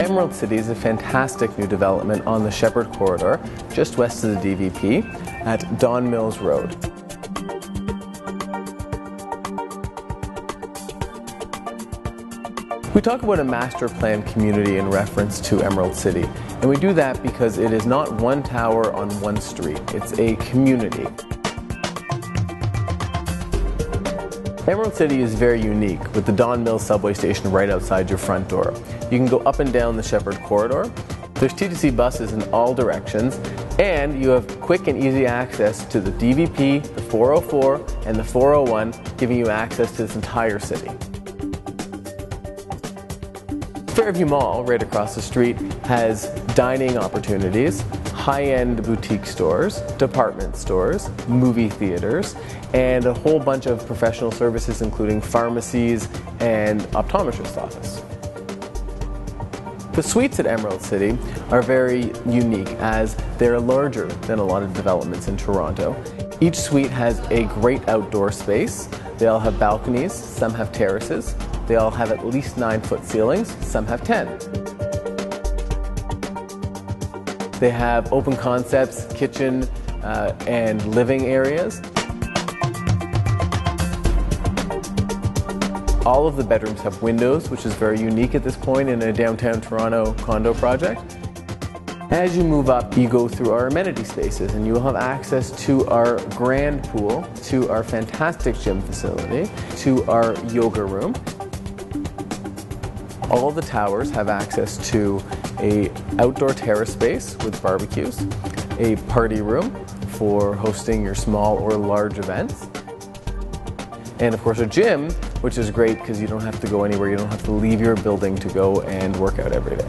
Emerald City is a fantastic new development on the Sheppard Corridor, just west of the DVP at Don Mills Road. We talk about a master plan community in reference to Emerald City, and we do that because it is not one tower on one street, it's a community. Emerald City is very unique with the Don Mills subway station right outside your front door. You can go up and down the Sheppard corridor. There's TTC buses in all directions, and you have quick and easy access to the DVP, the 404, and the 401, giving you access to this entire city. Fairview Mall, right across the street, has dining opportunities, high-end boutique stores, department stores, movie theaters, and a whole bunch of professional services including pharmacies and optometrist office. The suites at Emerald City are very unique as they're larger than a lot of developments in Toronto. Each suite has a great outdoor space. They all have balconies, some have terraces, they all have at least 9 foot ceilings, some have 10. They have open concepts, kitchen, uh, and living areas. All of the bedrooms have windows, which is very unique at this point in a downtown Toronto condo project. As you move up, you go through our amenity spaces and you will have access to our grand pool, to our fantastic gym facility, to our yoga room, all the towers have access to a outdoor terrace space with barbecues, a party room for hosting your small or large events, and of course a gym, which is great because you don't have to go anywhere, you don't have to leave your building to go and work out every day.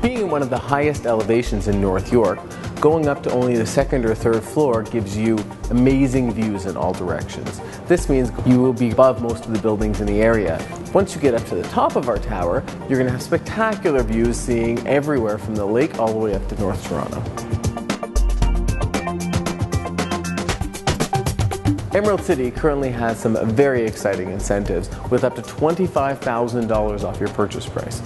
Being in one of the highest elevations in North York, Going up to only the second or third floor gives you amazing views in all directions. This means you will be above most of the buildings in the area. Once you get up to the top of our tower, you're going to have spectacular views seeing everywhere from the lake all the way up to North Toronto. Emerald City currently has some very exciting incentives with up to $25,000 off your purchase price.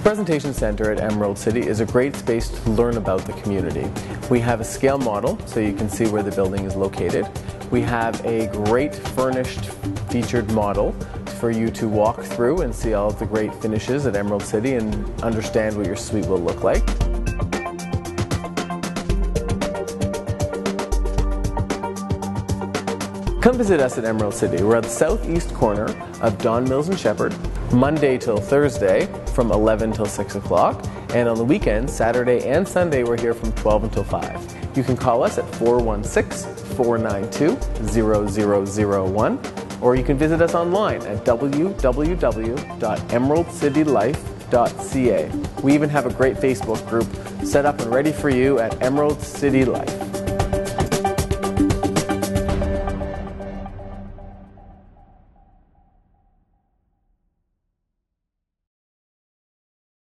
The Presentation Center at Emerald City is a great space to learn about the community. We have a scale model so you can see where the building is located. We have a great furnished featured model for you to walk through and see all of the great finishes at Emerald City and understand what your suite will look like. Come visit us at Emerald City. We're at the southeast corner of Don Mills and Sheppard, Monday till Thursday from 11 till 6 o'clock. And on the weekends, Saturday and Sunday, we're here from 12 until 5. You can call us at 416 492 0001 or you can visit us online at www.emeraldcitylife.ca. We even have a great Facebook group set up and ready for you at Emerald City Life.